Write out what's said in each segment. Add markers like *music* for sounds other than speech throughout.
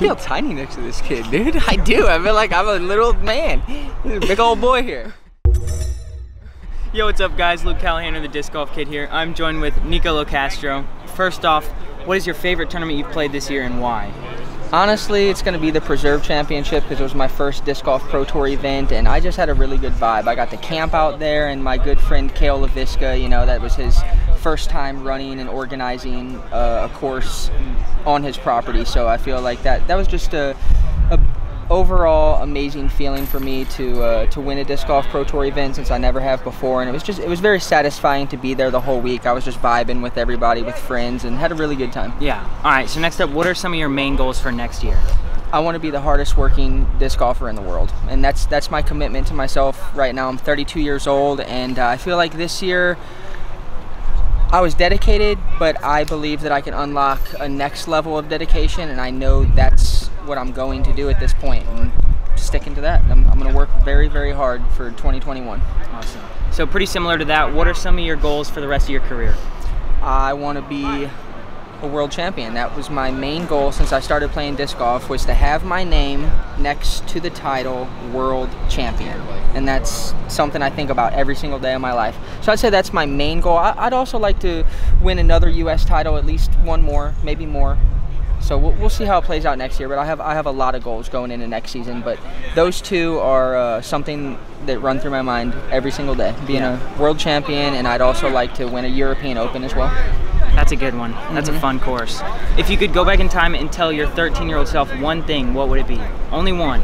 feel tiny next to this kid, dude. *laughs* I do. I feel like I'm a little man. big old boy here. *laughs* Yo, what's up, guys? Luke Callaghan, the Disc Golf Kid here. I'm joined with Nikko Locastro. First off, what is your favorite tournament you've played this year and why? Honestly, it's going to be the Preserve Championship because it was my first Disc Golf Pro Tour event, and I just had a really good vibe. I got to camp out there, and my good friend Cale Leiviska, you know, that was his first time running and organizing uh, a course on his property. So I feel like that that was just a, a overall amazing feeling for me to uh, to win a disc golf pro tour event since I never have before, and it was just it was very satisfying to be there the whole week. I was just vibing with everybody, with friends, and had a really good time. Yeah. All right. So next up, what are some of your main goals for next year? I want to be the hardest working disc golfer in the world, and that's that's my commitment to myself right now. I'm 32 years old, and uh, I feel like this year. I was dedicated, but I believe that I can unlock a next level of dedication, and I know that's what I'm going to do at this point, and sticking to that. I'm, I'm going to work very, very hard for 2021. Awesome. So pretty similar to that, what are some of your goals for the rest of your career? I want to be a world champion. That was my main goal since I started playing disc golf was to have my name next to the title world champion. And that's something I think about every single day of my life. So I'd say that's my main goal. I'd also like to win another US title, at least one more, maybe more. So we'll, we'll see how it plays out next year. But I have I have a lot of goals going into next season. But those two are uh, something that run through my mind every single day. Being yeah. a world champion, and I'd also like to win a European Open as well. That's a good one. That's mm-hmm. a fun course. If you could go back in time and tell your 13 year old self one thing, what would it be? Only one.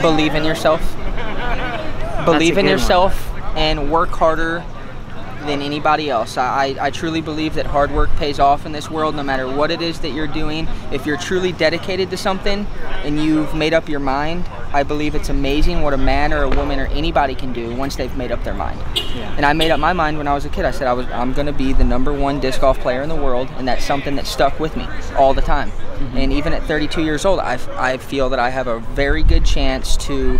Believe in yourself. Believe in yourself one. and work harder than anybody else. I, I truly believe that hard work pays off in this world no matter what it is that you're doing. If you're truly dedicated to something and you've made up your mind, I believe it's amazing what a man or a woman or anybody can do once they've made up their mind. Yeah. And I made up my mind when I was a kid. I said I was I'm going to be the number one disc golf player in the world, and that's something that stuck with me all the time. Mm-hmm. And even at 32 years old, I, I feel that I have a very good chance to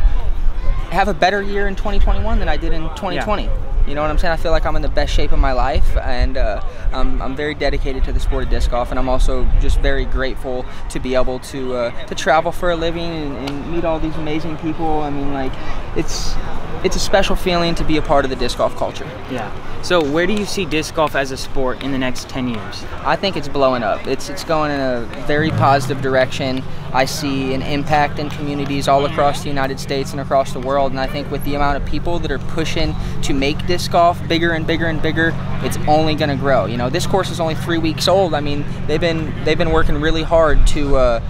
have a better year in 2021 than I did in 2020. Yeah. You know what I'm saying? I feel like I'm in the best shape of my life, and uh, I'm, I'm, very dedicated to the sport of disc golf, and I'm also just very grateful to be able to uh, to travel for a living and, and, meet all these amazing people. I mean, like, it's it's a special feeling to be a part of the disc golf culture. Yeah. So where do you see disc golf as a sport in the next 10 years? I think it's blowing up. It's it's going in a very positive direction. I see an impact in communities all across the United States and across the world, and I think with the amount of people that are pushing to make disc golf bigger and bigger and bigger, it's only going to grow. You know, this course is only three weeks old. I mean, they've been they've been working really hard to. Uh,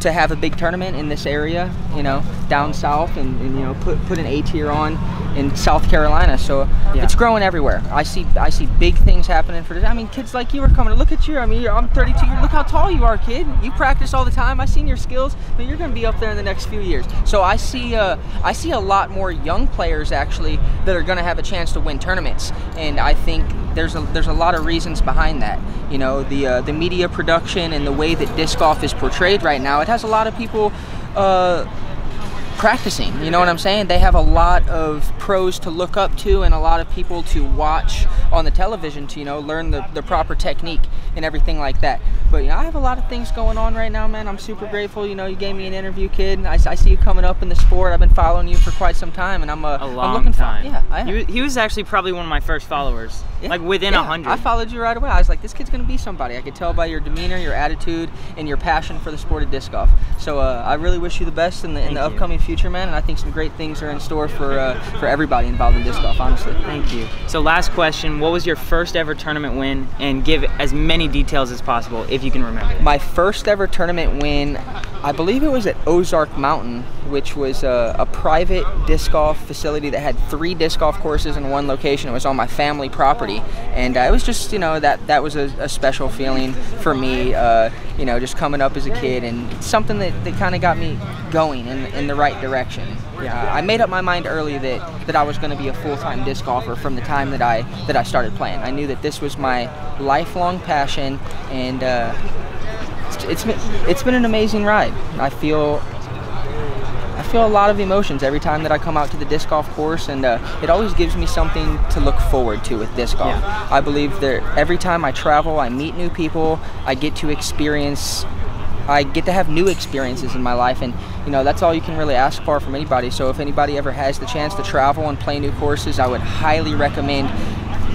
to have a big tournament in this area, you know, down south, and, and you know, put put an A tier on in South Carolina. So yeah. it's growing everywhere. I see I see big things happening for this. I mean, kids like you are coming. Look at you. I mean, I'm 32. Look how tall you are, kid. You practice all the time. I've seen your skills. But you're going to be up there in the next few years. So I see uh, I see a lot more young players actually that are going to have a chance to win tournaments, and I think there's a there's a lot of reasons behind that. You know, the uh, the media production and the way that disc golf is portrayed right now. It has a lot of people. Uh, practicing. You know what I'm saying? They have a lot of pros to look up to and a lot of people to watch on the television to, you know, learn the, the proper technique and everything like that. But, you know, I have a lot of things going on right now, man. I'm super grateful. You know, you gave me an interview, kid. I, I see you coming up in the sport. I've been following you for quite some time, and I'm, uh, a long I'm looking time. For, yeah, I he, he was actually probably one of my first followers. Yeah. Like within a yeah. hundred. I followed you right away. I was like, this kid's gonna be somebody. I could tell by your demeanor, your attitude, and your passion for the sport of disc golf. So uh, I really wish you the best in the, in the upcoming future, man. And I think some great things are in store for uh, for everybody involved in disc golf. Honestly. Thank you. So last question: What was your first ever tournament win? And give as many details as possible if you can remember. My first ever tournament win, I believe it was at Ozark Mountain, which was a, a private disc golf facility that had three disc golf courses in one location. It was on my family property, and uh, it was just you know that that was a, a special feeling for me. Uh, you know, just coming up as a kid and something that, that kind of got me going in, in the right direction. Yeah, I made up my mind early that, that I was going to be a full-time disc golfer from the time that I that I started playing. I knew that this was my lifelong passion, and uh, it's been it's been an amazing ride. I feel I feel a lot of emotions every time that I come out to the disc golf course, and uh, it always gives me something to look forward to with disc golf. Yeah. I believe that every time I travel, I meet new people, I get to experience I get to have new experiences in my life, and you know that's all you can really ask for from anybody. So if anybody ever has the chance to travel and play new courses, I would highly recommend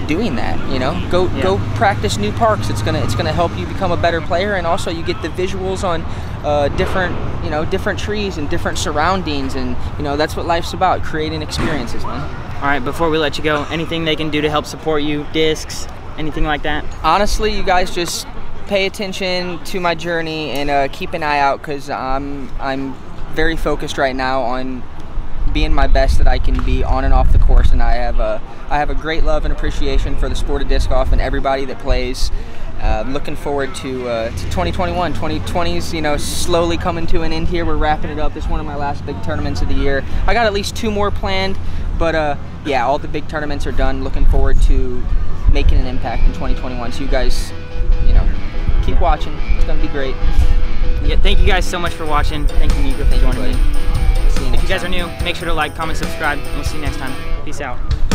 doing that. You know, go Yeah. go practice new parks. It's gonna it's gonna help you become a better player, and also you get the visuals on uh, different you know different trees and different surroundings, and you know that's what life's about, creating experiences, man. All right, before we let you go, anything they can do to help support you, discs, anything like that? honestly, you guys just pay attention to my journey and uh, keep an eye out because I'm I'm very focused right now on being my best that I can be on and off the course, and I have a I have a great love and appreciation for the sport of disc golf and everybody that plays. Uh, looking forward to, uh, to 2021. 2020's you know slowly coming to an end here. We're wrapping it up. It's one of my last big tournaments of the year. I got at least two more planned, but uh, yeah, all the big tournaments are done. Looking forward to making an impact in 2021. So you guys, you know, keep watching. It's gonna be great. Yeah, thank you guys so much for watching. Thank you, Nikko, for joining me. If you guys are new, make sure to like, comment, subscribe, and we'll see you next time. Peace out.